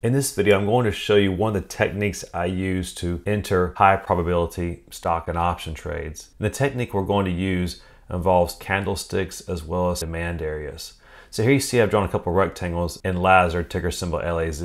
In this video, I'm going to show you one of the techniques I use to enter high probability stock and option trades. And the technique we're going to use involves candlesticks as well as demand areas. So here you see I've drawn a couple rectangles in Lazard, ticker symbol LAZ.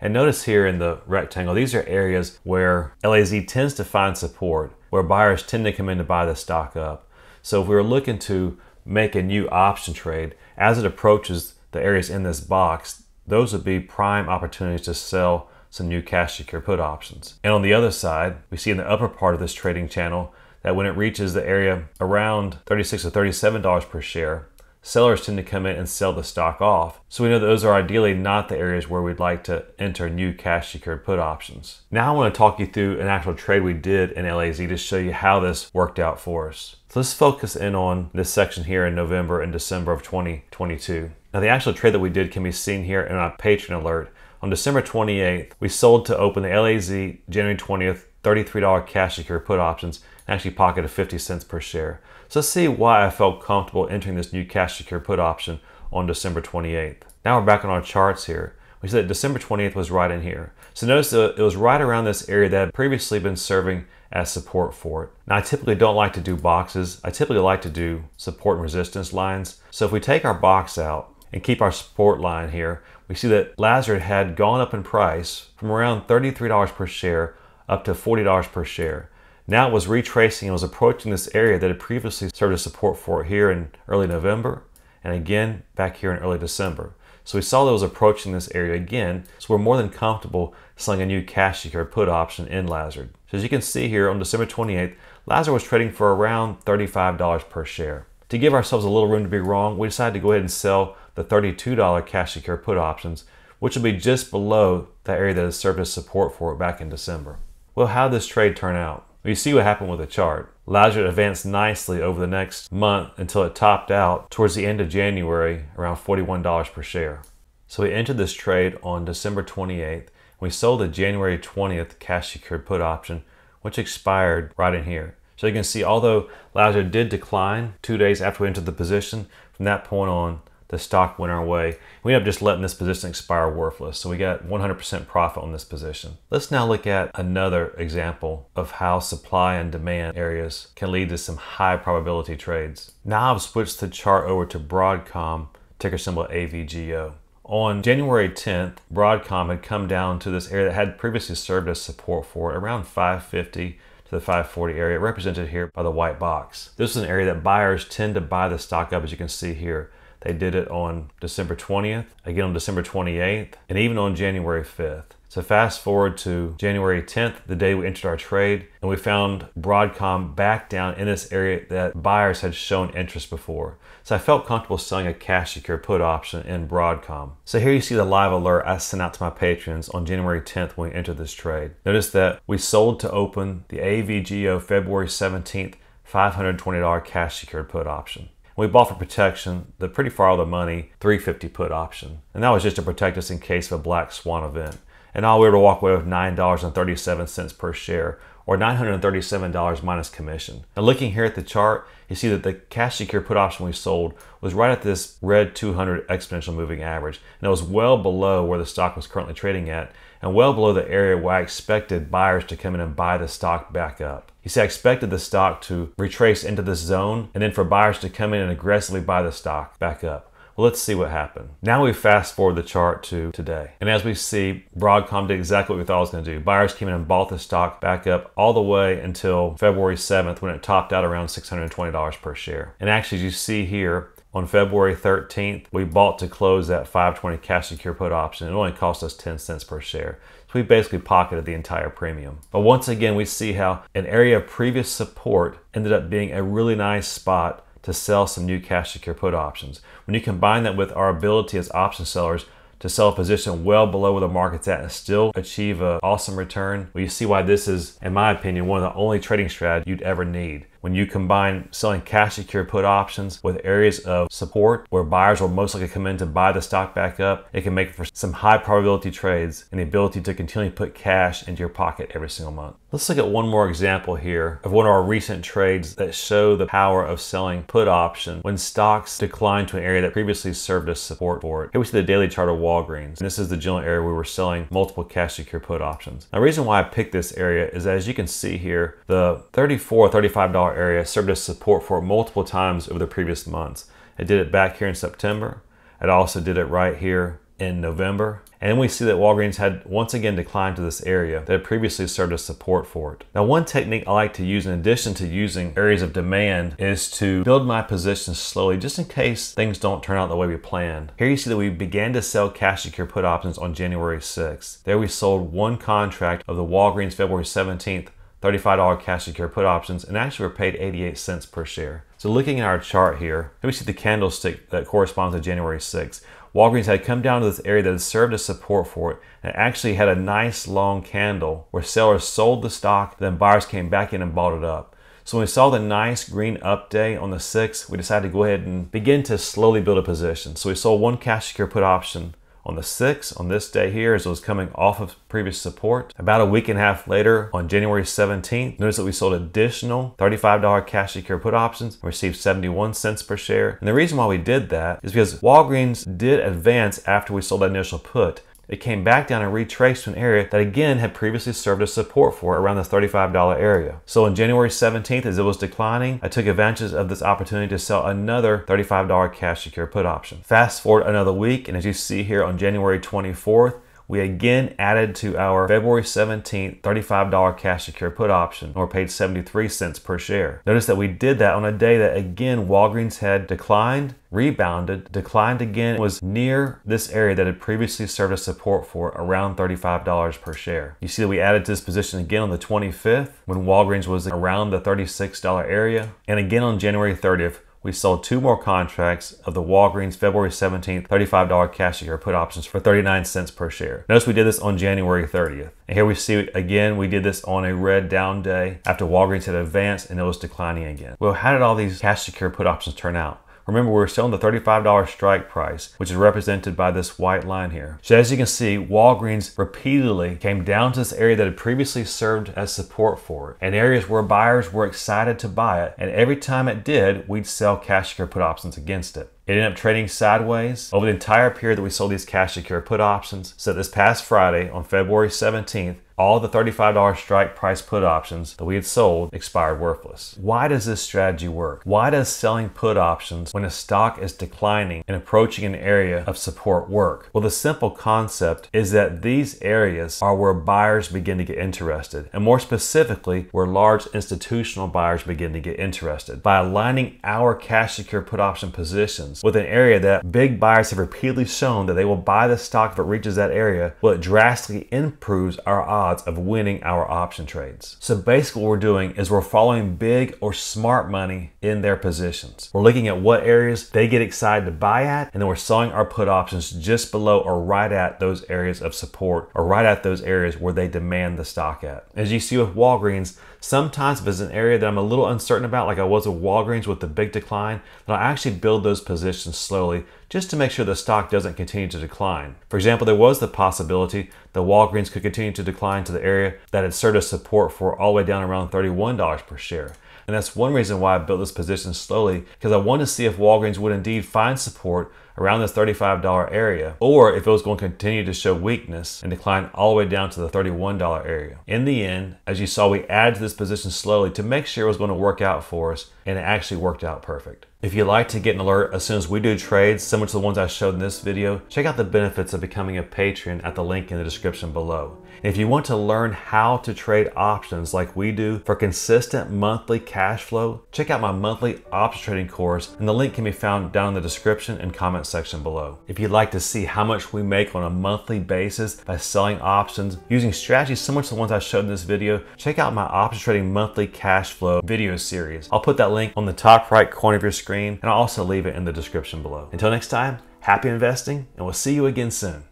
And notice here in the rectangle, these are areas where LAZ tends to find support, where buyers tend to come in to buy the stock up. So if we were looking to make a new option trade, as it approaches the areas in this box, those would be prime opportunities to sell some new cash secure put options. And on the other side, we see in the upper part of this trading channel that when it reaches the area around 36 or $37 per share, sellers tend to come in and sell the stock off. So we know those are ideally not the areas where we'd like to enter new cash secured put options. Now I want to talk you through an actual trade we did in LAZ to show you how this worked out for us. So let's focus in on this section here in November and December of 2022. Now the actual trade that we did can be seen here in our Patreon alert. On December 28th, we sold to open the LAZ January 20th $33 cash secure put options actually pocketed 50 cents per share. So let's see why I felt comfortable entering this new cash secure put option on December 28th. Now we're back on our charts here. We said December 20th was right in here. So notice that it was right around this area that had previously been serving as support for it. Now I typically don't like to do boxes. I typically like to do support and resistance lines. So if we take our box out and keep our support line here, we see that Lazard had gone up in price from around $33 per share up to $40 per share. Now it was retracing and was approaching this area that had previously served as support for it here in early November and again back here in early December. So we saw that it was approaching this area again, so we're more than comfortable selling a new cash secure put option in Lazard. So as you can see here on December 28th, Lazard was trading for around $35 per share. To give ourselves a little room to be wrong, we decided to go ahead and sell the $32 cash secure put options, which will be just below that area that has served as support for it back in December. Well, how did this trade turn out? You see what happened with the chart. Lazard advanced nicely over the next month until it topped out towards the end of January around $41 per share. So we entered this trade on December 28th. We sold the January 20th cash secured put option, which expired right in here. So you can see, although Lazard did decline two days after we entered the position, from that point on, the stock went our way. We ended up just letting this position expire worthless. So we got 100% profit on this position. Let's now look at another example of how supply and demand areas can lead to some high probability trades. Now I've switched the chart over to Broadcom, ticker symbol AVGO. On January 10th, Broadcom had come down to this area that had previously served as support for it, around 550 to the 540 area, represented here by the white box. This is an area that buyers tend to buy the stock up, as you can see here. They did it on December 20th, again on December 28th, and even on January 5th. So fast forward to January 10th, the day we entered our trade, and we found Broadcom back down in this area that buyers had shown interest before. So I felt comfortable selling a cash secure put option in Broadcom. So here you see the live alert I sent out to my patrons on January 10th when we entered this trade. Notice that we sold to open the AVGO February 17th $520 cash secured put option. We bought for protection the pretty far out of the money 350 put option. And that was just to protect us in case of a black swan event. And all we were to walk away with $9.37 per share or $937 minus commission. Now looking here at the chart, you see that the cash secure put option we sold was right at this red 200 exponential moving average. And it was well below where the stock was currently trading at and well below the area where I expected buyers to come in and buy the stock back up. You see, I expected the stock to retrace into this zone and then for buyers to come in and aggressively buy the stock back up. Well, let's see what happened. Now we fast forward the chart to today. And as we see, Broadcom did exactly what we thought it was going to do. Buyers came in and bought the stock back up all the way until February 7th when it topped out around $620 per share. And actually, as you see here, on February 13th, we bought to close that 520 cash secure put option. It only cost us 10 cents per share. So we basically pocketed the entire premium. But once again, we see how an area of previous support ended up being a really nice spot to sell some new cash secure put options. When you combine that with our ability as option sellers to sell a position well below where the market's at and still achieve an awesome return, well, you see why this is, in my opinion, one of the only trading strategies you'd ever need. When you combine selling cash secure put options with areas of support where buyers will most likely come in to buy the stock back up, it can make for some high probability trades and the ability to continually put cash into your pocket every single month. Let's look at one more example here of one of our recent trades that show the power of selling put option when stocks decline to an area that previously served as support for it. Here we see the daily chart of Walgreens. And this is the general area where we're selling multiple cash secure put options. Now, the reason why I picked this area is as you can see here, the 34 $35 area served as support for it multiple times over the previous months. It did it back here in September. It also did it right here in November. And we see that Walgreens had once again declined to this area that had previously served as support for it. Now, one technique I like to use in addition to using areas of demand is to build my positions slowly just in case things don't turn out the way we planned. Here you see that we began to sell cash secure put options on January 6th. There we sold one contract of the Walgreens February 17th $35 cash secure put options and actually were paid 88 cents per share. So looking at our chart here, let me see the candlestick that corresponds to January 6th. Walgreens had come down to this area that had served as support for it and actually had a nice long candle where sellers sold the stock, then buyers came back in and bought it up. So when we saw the nice green up day on the 6th, we decided to go ahead and begin to slowly build a position. So we sold one cash secure put option on the 6th, on this day here, as it was coming off of previous support. About a week and a half later, on January 17th, notice that we sold additional $35 cash secure put options and received 71 cents per share. And the reason why we did that is because Walgreens did advance after we sold that initial put it came back down and retraced to an area that again had previously served as support for around the $35 area. So on January 17th, as it was declining, I took advantage of this opportunity to sell another $35 cash secure put option. Fast forward another week, and as you see here on January 24th, we again added to our February 17th $35 cash secure put option or paid 73 cents per share. Notice that we did that on a day that again Walgreens had declined, rebounded, declined again, was near this area that had previously served as support for around $35 per share. You see that we added to this position again on the 25th when Walgreens was around the $36 area and again on January 30th we sold two more contracts of the Walgreens February 17th $35 cash secure put options for 39 cents per share. Notice we did this on January 30th. And here we see again, we did this on a red down day after Walgreens had advanced and it was declining again. Well, how did all these cash secure put options turn out? Remember, we're selling the $35 strike price, which is represented by this white line here. So as you can see, Walgreens repeatedly came down to this area that had previously served as support for it, and areas where buyers were excited to buy it. And every time it did, we'd sell cash secure put options against it. It ended up trading sideways over the entire period that we sold these cash secure put options. So this past Friday on February 17th, all the $35 strike price put options that we had sold expired worthless. Why does this strategy work? Why does selling put options when a stock is declining and approaching an area of support work? Well, the simple concept is that these areas are where buyers begin to get interested, and more specifically, where large institutional buyers begin to get interested. By aligning our cash secure put option positions with an area that big buyers have repeatedly shown that they will buy the stock if it reaches that area, well, it drastically improves our odds odds of winning our option trades. So basically what we're doing is we're following big or smart money in their positions. We're looking at what areas they get excited to buy at, and then we're selling our put options just below or right at those areas of support or right at those areas where they demand the stock at. As you see with Walgreens, sometimes if it's an area that I'm a little uncertain about, like I was with Walgreens with the big decline, then I actually build those positions slowly just to make sure the stock doesn't continue to decline. For example, there was the possibility that Walgreens could continue to decline to the area that had served as support for all the way down around $31 per share. And that's one reason why I built this position slowly, because I wanted to see if Walgreens would indeed find support around this $35 area, or if it was going to continue to show weakness and decline all the way down to the $31 area. In the end, as you saw, we added to this position slowly to make sure it was going to work out for us, and it actually worked out perfect. If you'd like to get an alert as soon as we do trades, similar to the ones I showed in this video, check out the benefits of becoming a patron at the link in the description below. And if you want to learn how to trade options like we do for consistent monthly cash flow, check out my monthly option trading course, and the link can be found down in the description and comment section below. If you'd like to see how much we make on a monthly basis by selling options using strategies similar to the ones I showed in this video, check out my option trading monthly cash flow video series. I'll put that link on the top right corner of your screen, and I'll also leave it in the description below. Until next time, happy investing, and we'll see you again soon.